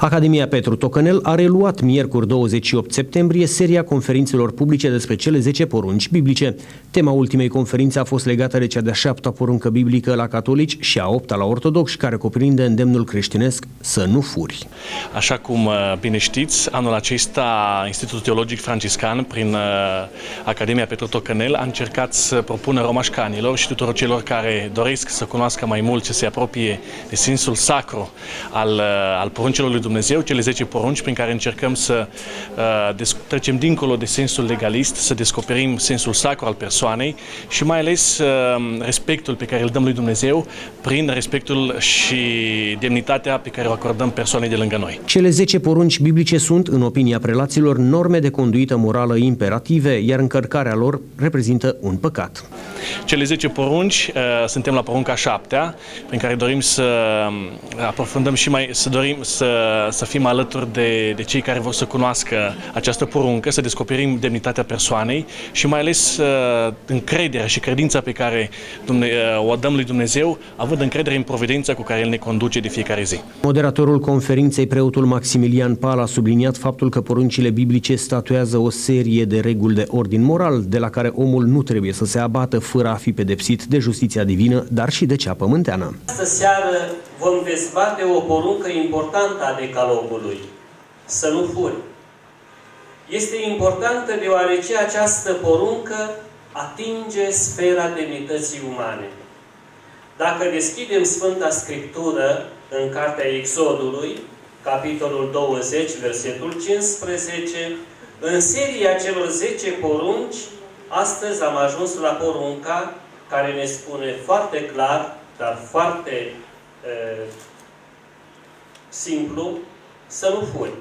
Academia Petru Tocănel a reluat miercuri 28 septembrie seria conferințelor publice despre cele 10 porunci biblice. Tema ultimei conferințe a fost legată de cea de-a șaptea poruncă biblică la catolici și a opta la ortodoxi, care cuprinde îndemnul creștinesc să nu furi. Așa cum uh, bine știți, anul acesta Institutul Teologic Franciscan, prin uh, Academia Petru Tocănel, a încercat să propună romașcanilor și tuturor celor care doresc să cunoască mai mult ce se apropie de sensul sacru al, uh, al poruncilor lui Dumnezeu, cele 10 porunci prin care încercăm să uh, trecem dincolo de sensul legalist, să descoperim sensul sacru al persoanei și mai ales uh, respectul pe care îl dăm lui Dumnezeu prin respectul și demnitatea pe care o acordăm persoanei de lângă noi. Cele 10 porunci biblice sunt, în opinia prelaților, norme de conduită morală imperative, iar încărcarea lor reprezintă un păcat. Cele 10 porunci, uh, suntem la porunca 7 prin care dorim să um, aprofundăm și mai, să dorim să să fim alături de, de cei care vor să cunoască această poruncă, să descoperim demnitatea persoanei și mai ales uh, încrederea și credința pe care Dumne, uh, o dăm lui Dumnezeu, având încredere în providența cu care El ne conduce de fiecare zi. Moderatorul conferinței, preotul Maximilian Pal, a subliniat faptul că poruncile biblice statuează o serie de reguli de ordin moral, de la care omul nu trebuie să se abată fără a fi pedepsit de justiția divină, dar și de cea pământeană. Astă seară vom dezbate o poruncă importantă a decalogului, să nu furi. Este importantă deoarece această poruncă atinge sfera demnității umane. Dacă deschidem Sfânta Scriptură în Cartea Exodului, capitolul 20, versetul 15, în seria celor 10 porunci, astăzi am ajuns la porunca care ne spune foarte clar, dar foarte simplu, să nu furi.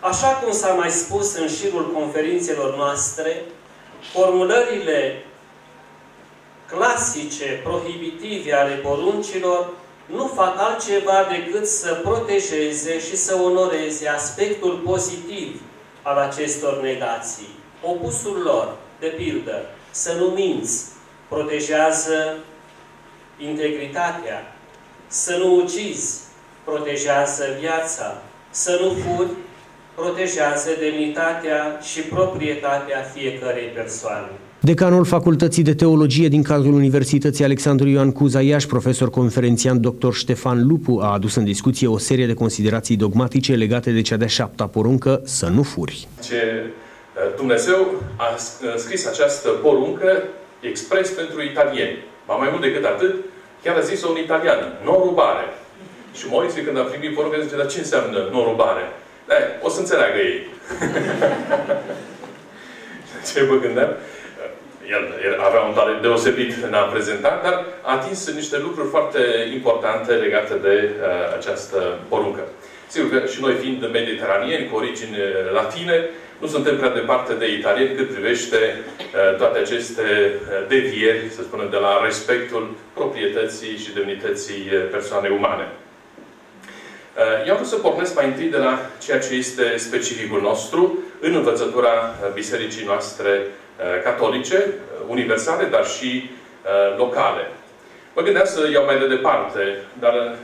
Așa cum s-a mai spus în șirul conferințelor noastre, formulările clasice, prohibitive ale poruncilor nu fac altceva decât să protejeze și să onoreze aspectul pozitiv al acestor negații. Opusul lor, de pildă, să nu minți, protejează integritatea, să nu ucizi, protejează viața, să nu furi, protejează demnitatea și proprietatea fiecărei persoane. Decanul Facultății de Teologie din cadrul Universității Alexandru Ioan Cuza Iași, profesor conferențian dr. Ștefan Lupu, a adus în discuție o serie de considerații dogmatice legate de cea de șapta poruncă, să nu furi. Ce uh, Dumnezeu a scris această poruncă expres pentru italieni. Ba mai mult decât atât, Chiar a zis-o un italian, non-rubare. Și Moise, când a primit poruncă, zice, dar ce înseamnă non-rubare? Da, o să înțeleagă ei. ce mă gândeam? El, el avea un talent deosebit în a prezenta, dar a atins niște lucruri foarte importante legate de uh, această poruncă. Sigur că și noi fiind mediteranieni, cu origini uh, latine, nu suntem prea departe de italieni cât privește uh, toate aceste uh, devieri, să spunem, de la respectul proprietății și demnității uh, persoanei umane. Eu vreau să pornesc mai întâi de la ceea ce este specificul nostru în învățătura bisericii noastre catolice, universale, dar și locale. Mă gândeam să iau mai de departe, dar uh,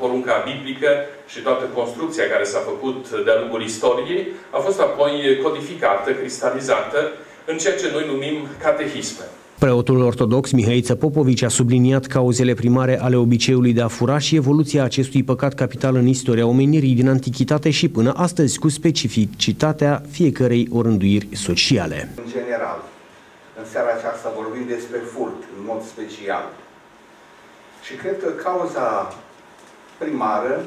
porunca biblică și toată construcția care s-a făcut de-a lungul istoriei a fost apoi codificată, cristalizată în ceea ce noi numim catehisme. Preotul ortodox Mihaiță Popovici a subliniat cauzele primare ale obiceiului de a fura și evoluția acestui păcat capital în istoria omenirii din antichitate și până astăzi cu specificitatea fiecărei orânduiri sociale. În general, în seara aceasta vorbim despre furt, în mod special. Și cred că cauza primară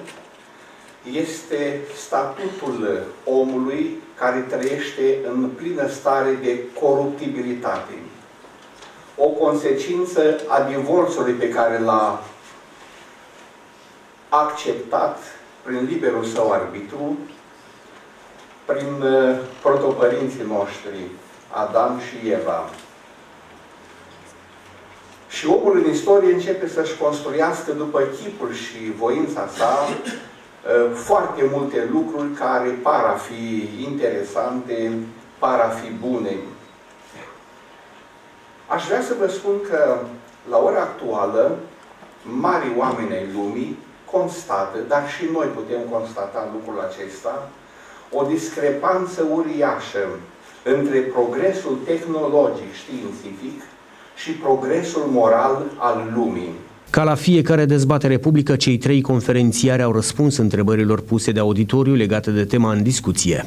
este statutul omului care trăiește în plină stare de coruptibilitate. O consecință a divorțului pe care l-a acceptat prin liberul său arbitru, prin uh, protopărinții noștri, Adam și Eva. Și omul în istorie începe să-și construiască după chipul și voința sa ă, foarte multe lucruri care par a fi interesante, par a fi bune. Aș vrea să vă spun că la ora actuală, mari oameni ai lumii constată, dar și noi putem constata lucrul acesta, o discrepanță uriașă între progresul tehnologic științific și progresul moral al lumii. Ca la fiecare dezbatere publică, cei trei conferențiari au răspuns întrebărilor puse de auditoriu legate de tema în discuție.